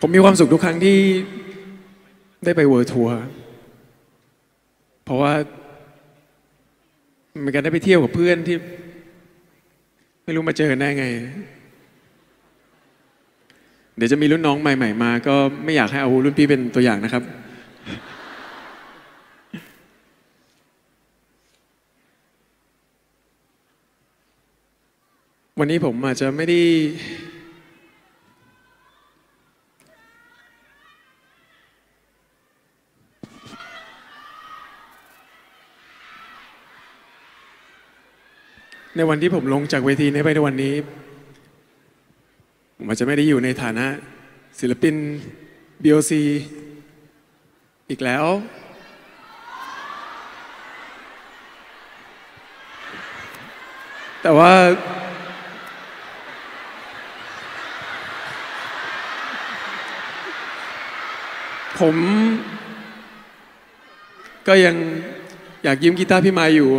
ผมมีความสุขทุกครั้งที่ได้ไปเวิร์ทัวร์เพราะว่ามันการได้ไปเที่ยวกับเพื่อนที่ ไม่รู้มาเจอกันได้ไง เดี๋ยวจะมีรุ่นน้องใหม่ ๆ มา ก็ไม่อยากให้เอารุ่นพี่เป็นตัวอย่างนะครับ วันนี้ผมอาจจะไม่ได้ ในวันที่ผมลงจากเวทีนี้ไปในวันนี้ ผมอาจจะไม่ได้อยู่ในฐานะ ศิลปิน BOC อีกแล้ว แต่ว่า ผมก็ยังอยากยืมกีตาร์พี่มาอยู่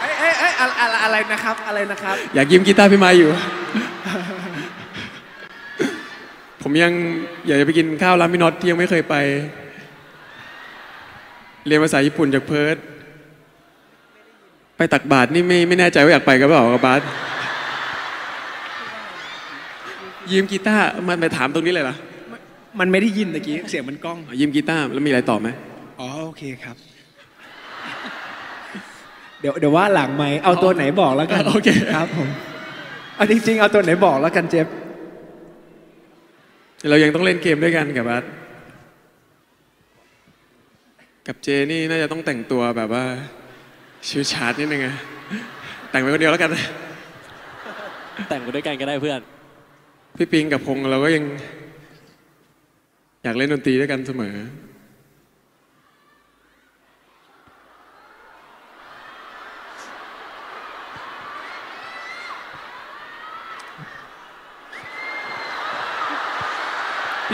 เอ้ยเอ้ยเอ้ย อะไรอะไรอะไรนะครับ อะไรนะครับ อยากยืมกีตาร์พี่มาอยู่ ผมยังอยากจะไปกินข้าวร้านพี่น็อตที่ยังไม่เคยไป เรียนภาษาญี่ปุ่นจากเพิร์ดไปตักบาทนี่ไม่ไม่แน่ใจว่าอยากไปกับเปล่ากับบาสยืมกีตาร์มันไปถามตรงนี้เลยเหรอมันไม่ได้ยินตะกี้เสียงมันกล้องอ๋อยืมกีตาร์แล้วมีอะไรต่อไหมอ๋อโอเคครับ เดี๋ยวเดี๋ยวว่าหลังไหมค์เอาตัวไหนบอกแล้วกันโอเคครับผมเอาจริงๆเอาตัวไหนบอกแล้วกันเจฟเรายังต้องเล่นเกมด้วยกันกับบาสกับเจนี่น่าจะต้องแต่งตัวแบบว่าชิวชาร์ดนิดนึงอะแต่งไปคนเดียวแล้วกัน แต่งไปด้วยกันก็ได้เพื่อน พี่ปิงกับพงษ์เราก็ยัง อยากเล่นดนตรีด้วยกันเสมอ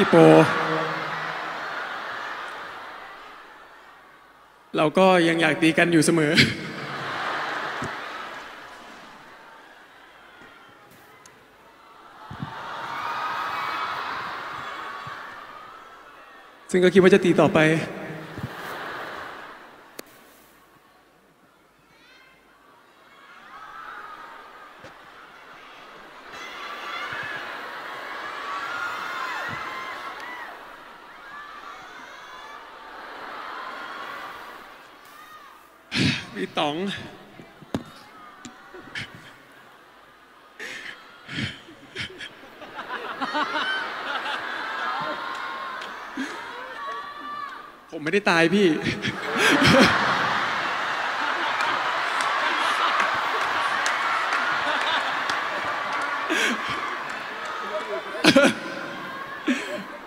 ี่โป เราก็ยังอยากตีกันอยู่เสมอ ซึ่งก็คิดว่าจะตีต่อไป พี่ต๋อง ผมไม่ได้ตายพี่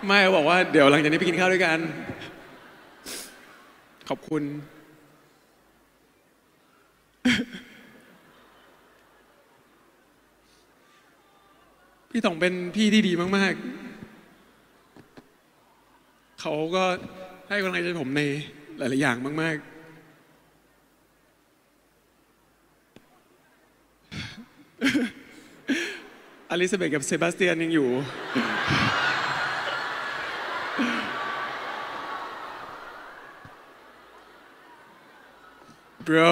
ไม่บอกว่าเดี๋ยวหลังจากนี้ไปกินข้าวด้วยกัน ขอบคุณ พี่ต๋องเป็นพี่ที่ดีมาก ๆ เขาก็ให้กำลังใจผมในหลาย ๆ อย่างมาก ๆอลิซาเบธกับเซบาสเตียนยังอยู่ bro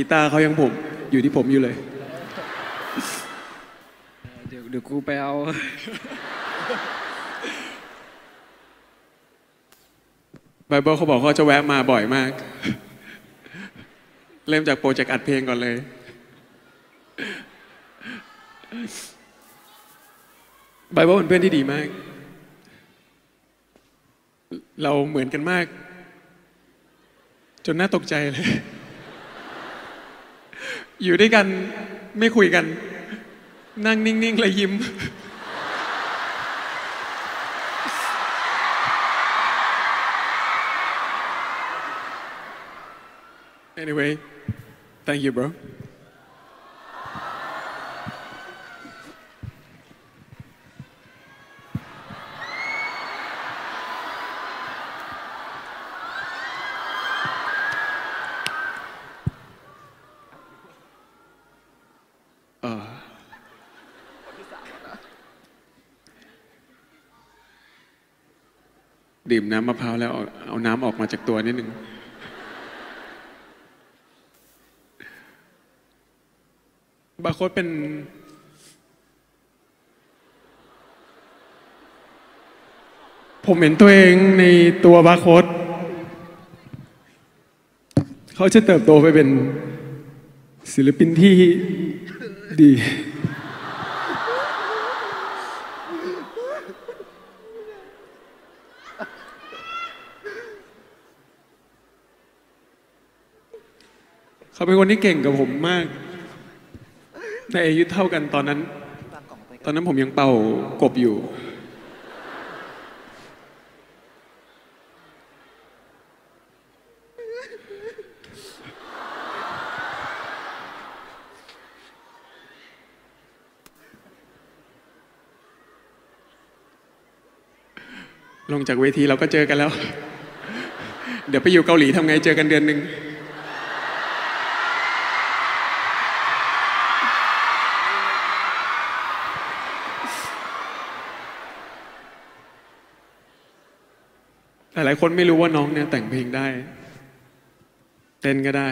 กีตาร์เขายังผมอยู่ที่ผมอยู่เลย เดี๋ยวเดี๋ยวกูไปเอา ไบเบิลเขาบอกเขาจะแวะมาบ่อยมาก เริ่มจากโปรเจกต์อัดเพลงก่อนเลย ไบเบิลเป็นเพื่อนที่ดีมาก เราเหมือนกันมาก จนน่าตกใจเลย อยู่ด้วยกันไม่คุยกัน นั่งนิ่งๆเลยยิ้ม Anyway, thank you, bro. ดื่มน้ำมะพร้าวแล้วเอาน้ำออกมาจากตัวนิดนึงบาโค้ดเป็นผมเห็นตัวเองในตัวบาร์โค้ดเขาจะเติบโตไปเป็นศิลปินที่ดี เขาเป็นคนที่เก่งกับผมมาก ในอายุเท่ากันตอนนั้น ตอนนั้นผมยังเป่ากบอยู่ ลงจากเวทีเราก็เจอกันแล้ว เดี๋ยวไปอยู่เกาหลีทำไงเจอกันเดือนหนึ่ง หลายๆคนไม่รู้ว่าน้องเนี่ยแต่งเพลงได้ เต้นก็ได้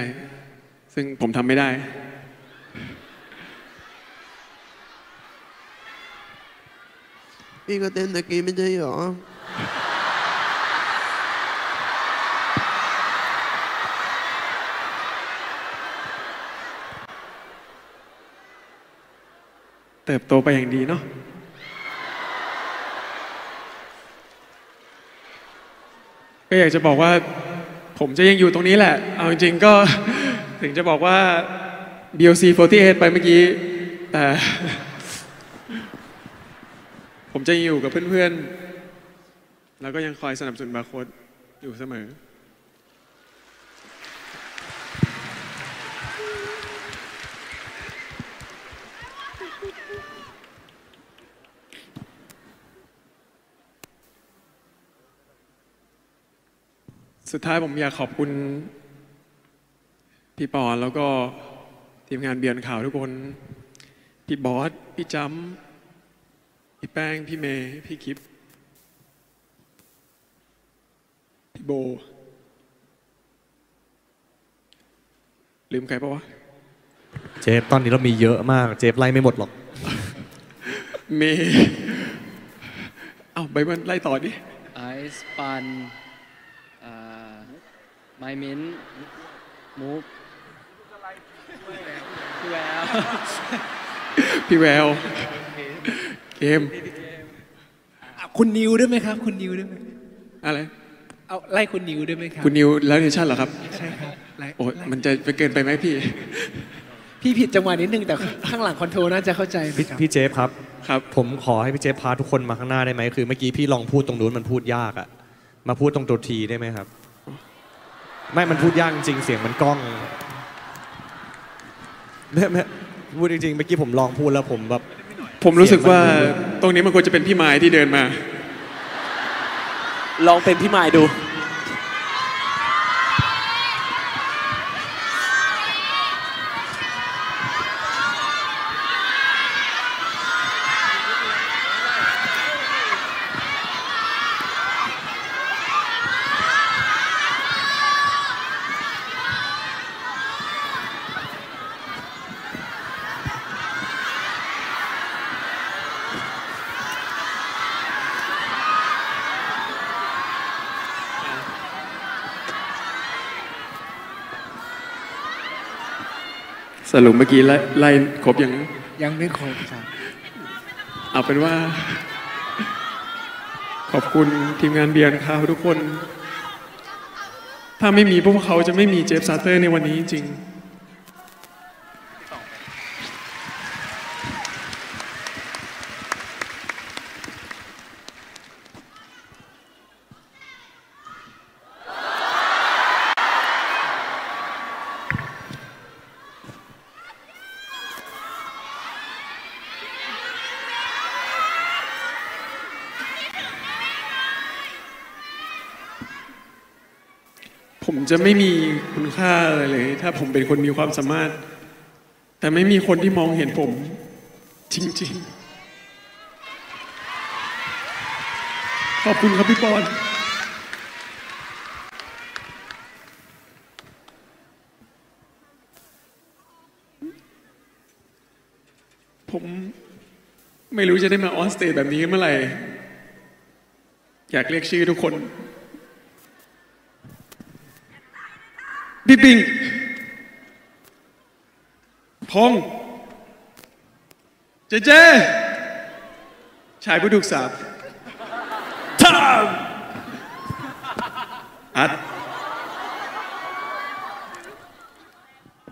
ซึ่งผมทำไม่ได้ พี่ก็เต้นตะกี้ไม่ใช่หรอ เติบโตไปอย่างดีเนาะ ก็อยากจะบอกว่าผมจะยังอยู่ตรงนี้แหละ เอาจริงๆก็ถึงจะบอกว่า BLC 48ไปเมื่อกี้ แต่ ผมจะยังอยู่กับเพื่อนๆ แล้วก็ยังคอยสนับสนุนบาร์โค้ดอยู่เสมอ สุดท้ายผมอยากขอบคุณพี่ปอนแล้วก็ทีมงานเบียนข่าวทุกคน พี่บอส พี่จำพี่แป้ง พี่เมย์พี่คิป พี่โบ ลืมใครปะวะ เจฟตอนนี้เรามีเยอะมาก เจฟไล่ไม่หมดหรอก เมย์ เอ้าใบมันไล่ต่อดิ ไอซ์ปัน ไมมินมูฟพี่แวว พี่แวว เกมอะคุณนิวด้วยไหมครับ คุณนิวด้วยไหมอะไร เอาไล่คุณนิวด้วยไหมครับ คุณนิวแล้วเนชั่นเหรอครับ ใช่ครับไล่โอ้ยไล่มันจะไปเกินไปไหมพี่ พี่ผิดจังหวะนิดนึงแต่ข้างหลังคอนโทรลน่าจะเข้าใจพี่นะครับพี่เจฟครับ ครับ ผมขอให้พี่เจฟพาทุกคนมาข้างหน้าได้ไหมคือเมื่อกี้พี่ลองพูดตรงนู้นมันพูดยากอะมาพูดตรงตัวทีได้ไหมครับ ไม่มันพูดยากจริงๆเสียงมันก้องแม่แม่พูดจริงๆเมื่อกี้ผมลองพูดแล้วผมแบบ ผมรู้สึกว่าเสียงมันตรงนี้มันควรจะเป็นพี่ไม้ที่เดินมา ลองเป็นพี่มายดู รุปเมื่อกี้ไล่ไล่ครบยังยังไม่ครบครับเอาเป็นว่า ขอบคุณทีมงานเบียร์ข่าวทุกคน ถ้าไม่มีพวกเขาจะไม่มีเจฟซาเตอร์ในวันนี้จริง ผมจะไม่มีคุณค่าอะไรเลย ถ้าผมเป็นคนมีความสามารถ แต่ไม่มีคนที่มองเห็นผม จริง ๆ ขอบคุณครับพี่ปอนผมไม่รู้จะได้มา on stage แบบนี้เมื่อไหร่ อยากเรียกชื่อทุกคน พี่ปิงพงษ์เจเจ ชายผู้ถูกสาบทามอัด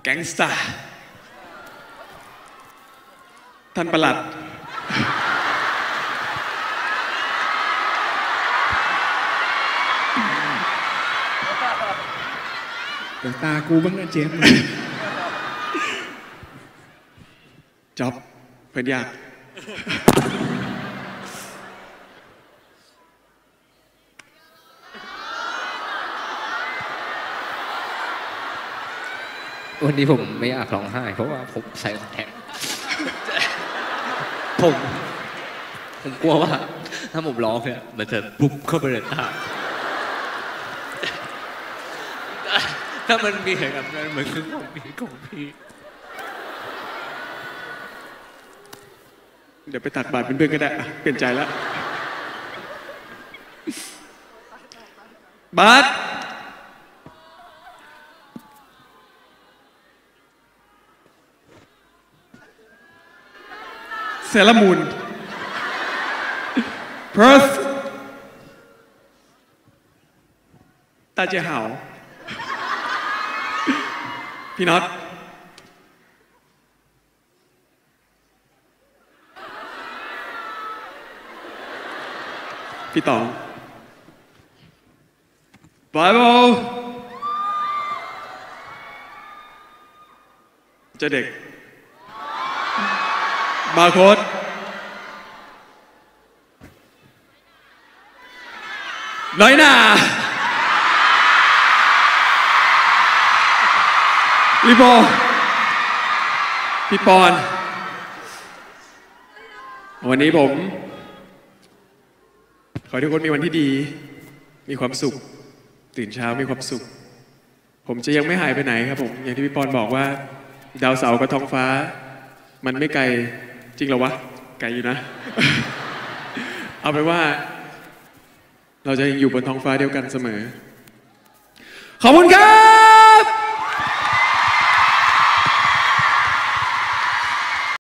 แก๊งสตาร์ท่านประหลัด เดี๋ยวตากูบ้างนะเจมส์จ็อบเพื่อนยากวันนี้ผมไม่อยากร้องไห้ เพราะว่าผมใส่คอนแทคผม ผมกลัวว่า ถ้าผมร้องเนี่ยมันจะปุ๊บเข้าไปในตา ถ้ามันมีเหตุการณ์นั้นมันคือของพี่ของพี่เดี๋ยวไปตักบาตรเป็นเพื่อนก็ได้อะเปลี่ยนใจแล้วบาสเซรามูนเพิร์ธตาเจหาว พี่น็อตพี่ต๋องบายบายเจเด็กบาโค้ดน้อยหนา ลิโบพี่ปอน วันนี้ผม ขอให้ทุกคนมีวันที่ดี มีความสุข ตื่นเช้ามีความสุข ผมจะยังไม่หายไปไหนครับผม อย่างที่พี่ปอนบอกว่า ดาวเสาร์กับท้องฟ้า มันไม่ไกลจริงเหรอวะ ไกลอยู่นะ เอาไปนว่า เราจะยังอยู่บนท้องฟ้าเดียวกันเสมอ ขอบคุณครับ